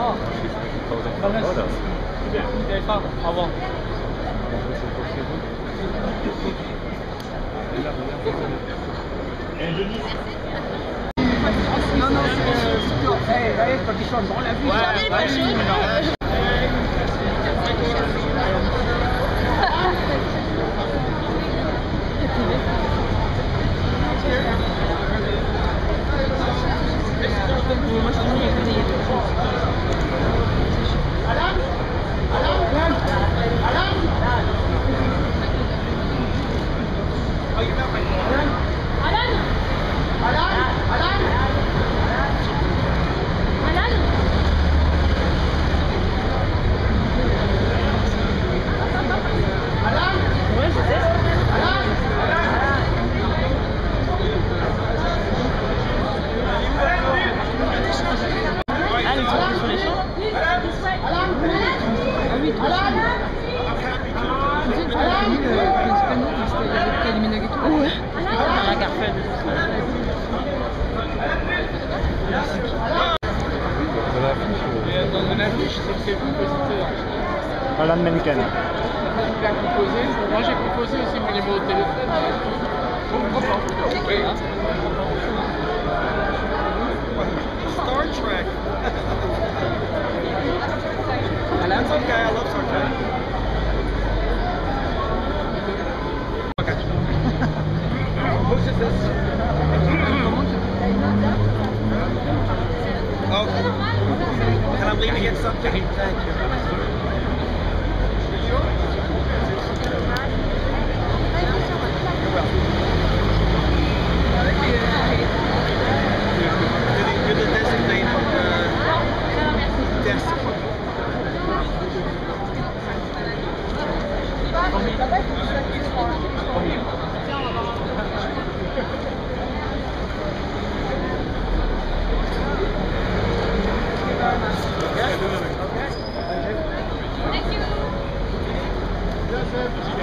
嗯好的好的嗯好的嗯好的嗯好的嗯好的嗯好的嗯好的嗯好的嗯好的 je sais que c'est vous, c'était Alan Menken. Il a moi j'ai proposé aussi mon numéro de téléphone. Star Trek. Alan's okay, I love Star Trek.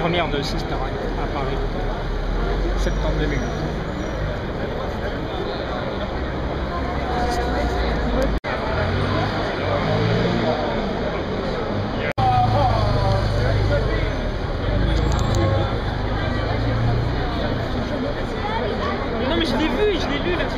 Première de Sister à Paris, septembre 2008.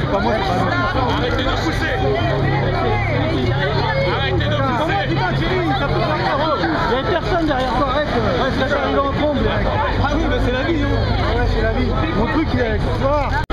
C'est pas moi. Arrêtez de pousser Arrêtez de pousser Putain, Thierry, ça peut pas faire. oh. Il y a personne derrière toi, arrête. Ouais, ça arrive en trombe. Ah oui, bah c'est la vie, non Ouais, c'est la vie. Mon truc, il est avec toi.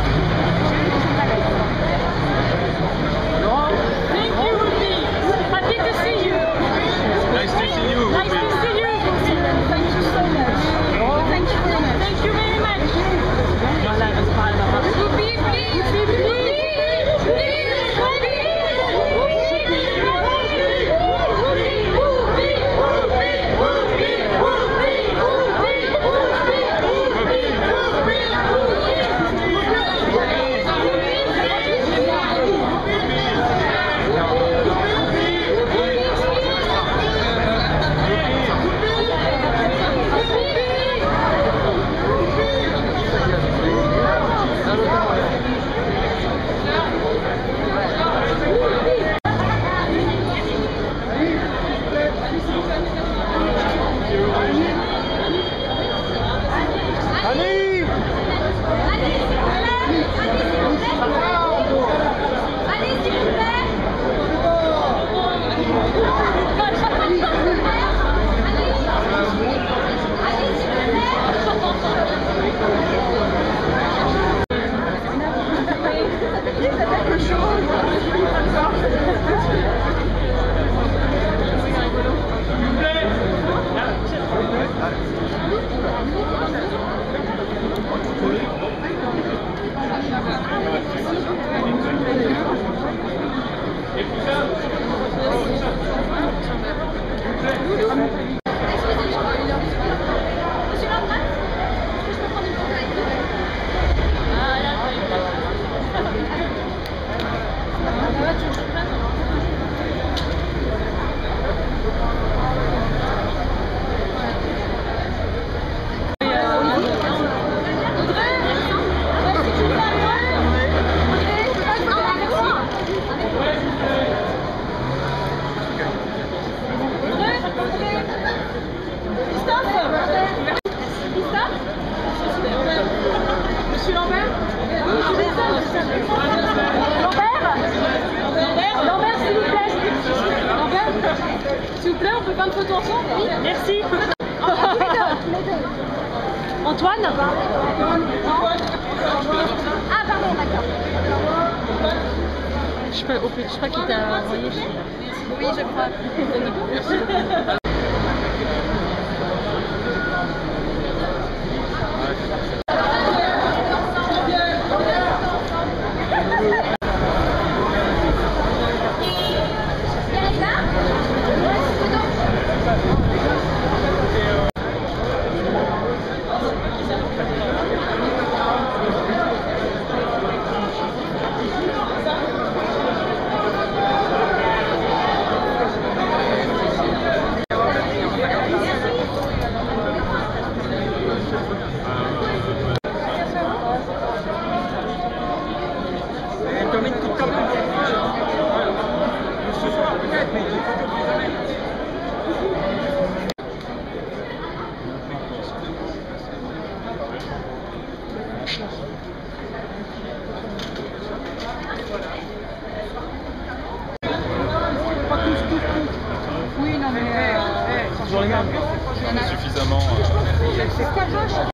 Une photo ensemble Merci. Antoine Ah, pardon, d'accord. Je peux, je crois qu'il t'a envoyé. Oui, je crois. Oui, non,